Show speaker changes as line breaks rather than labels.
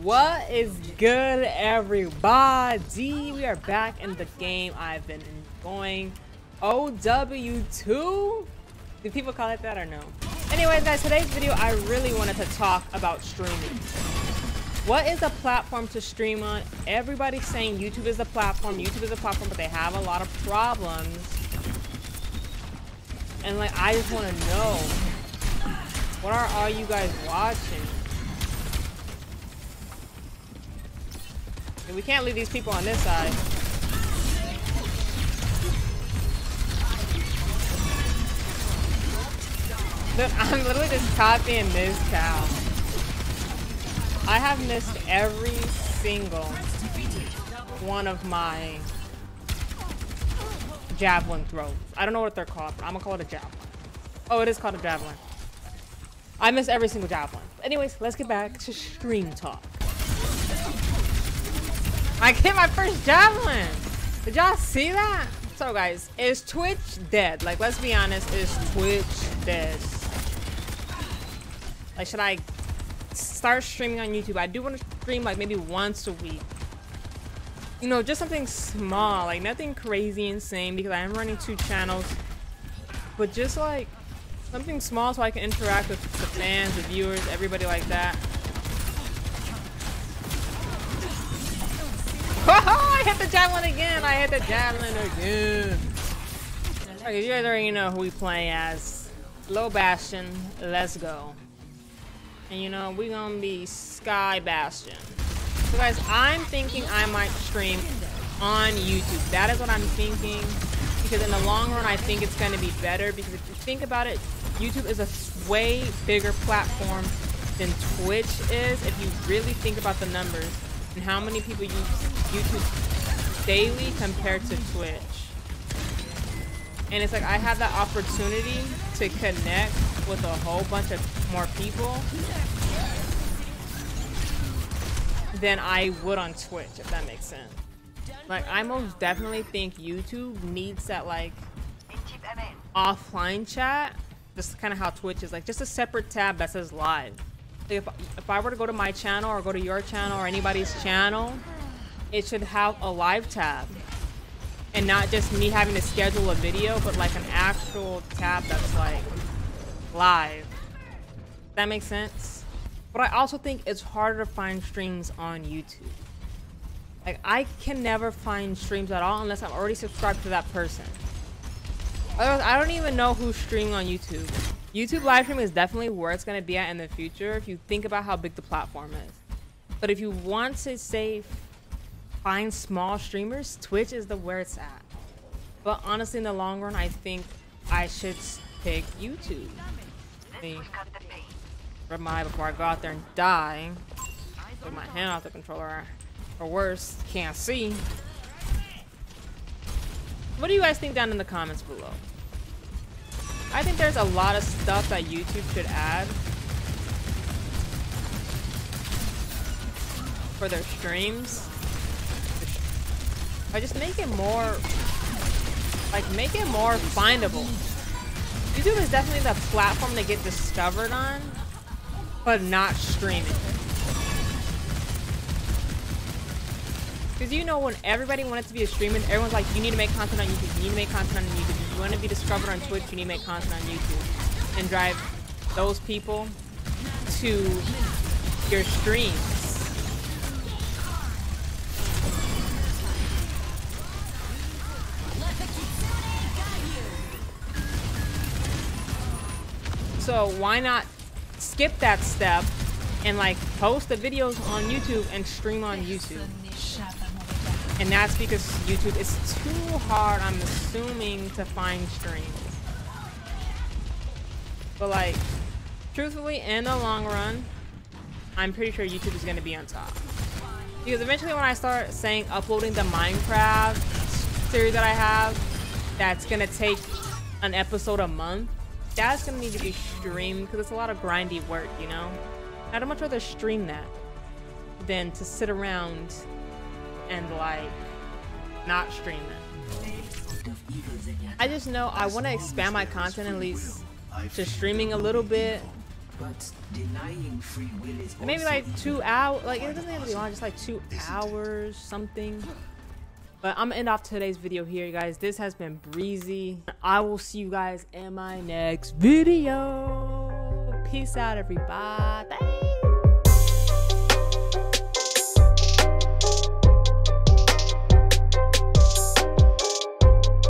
What is good, everybody? We are back in the game I've been enjoying. OW2? Do people call it that or no? Anyways, guys, today's video, I really wanted to talk about streaming. What is a platform to stream on? Everybody's saying YouTube is a platform, YouTube is a platform, but they have a lot of problems. And like, I just want to know, what are all you guys watching? We can't leave these people on this side. Look, I'm literally just copying this cow. I have missed every single one of my javelin throws. I don't know what they're called, but I'm gonna call it a javelin. Oh, it is called a javelin. I miss every single javelin. Anyways, let's get back to stream talk. I get my first javelin. Did y'all see that? So guys, is Twitch dead? Like, let's be honest, is Twitch dead? Like, should I start streaming on YouTube? I do want to stream like maybe once a week. You know, just something small, like nothing crazy insane because I am running two channels. But just like something small so I can interact with the fans, the viewers, everybody like that. Hit the javelin again. I hit the javelin again. Okay, you guys already know who we play as. Low Bastion, let's go. And you know, we gonna be Sky Bastion. So guys, I'm thinking I might stream on YouTube. That is what I'm thinking. Because in the long run, I think it's gonna be better. Because if you think about it, YouTube is a way bigger platform than Twitch is. If you really think about the numbers and how many people use YouTube daily compared to Twitch. And it's like I have that opportunity to connect with a whole bunch of more people than I would on Twitch, if that makes sense. Like, I most definitely think YouTube needs that, like, offline chat. Just kind of how Twitch is, like, just a separate tab that says live if, if I were to go to my channel or go to your channel or anybody's channel, it should have a live tab. And not just me having to schedule a video, but like an actual tab that's like live. That makes sense? But I also think it's harder to find streams on YouTube. Like, I can never find streams at all unless I'm already subscribed to that person. Otherwise, I don't even know who's streaming on YouTube. YouTube live stream is definitely where it's going to be at in the future if you think about how big the platform is. But if you want to say find small streamers, Twitch is the where it's at. But honestly, in the long run, I think I should pick YouTube. Me. Rub my eye before I go out there and die. Put my hand off the controller. Or worse, can't see. What do you guys think down in the comments below? I think there's a lot of stuff that YouTube should add for their streams. I just make it more, like make it more findable. YouTube is definitely the platform to get discovered on, but not streaming. Because you know when everybody wanted to be a streamer, everyone's like, you need to make content on YouTube, you need to make content on YouTube. If you want to be discovered on Twitch, you need to make content on YouTube. And drive those people to your streams. So why not skip that step and like post the videos on YouTube and stream on YouTube? And that's because YouTube is too hard, I'm assuming, to find streams. But like, truthfully, in the long run, I'm pretty sure YouTube is going to be on top. Because eventually when I start saying uploading the Minecraft series that I have, that's going to take an episode a month, that's to need to be streamed because it's a lot of grindy work, you know? I'd much rather stream that than to sit around and like not stream it. I just know I want to expand my content at least to streaming a little bit maybe like two hours. Like it doesn't have to be long, just like two hours, something. But I'm gonna end off today's video here, you guys. This has been breezy. I will see you guys in my next video. Peace out, everybody.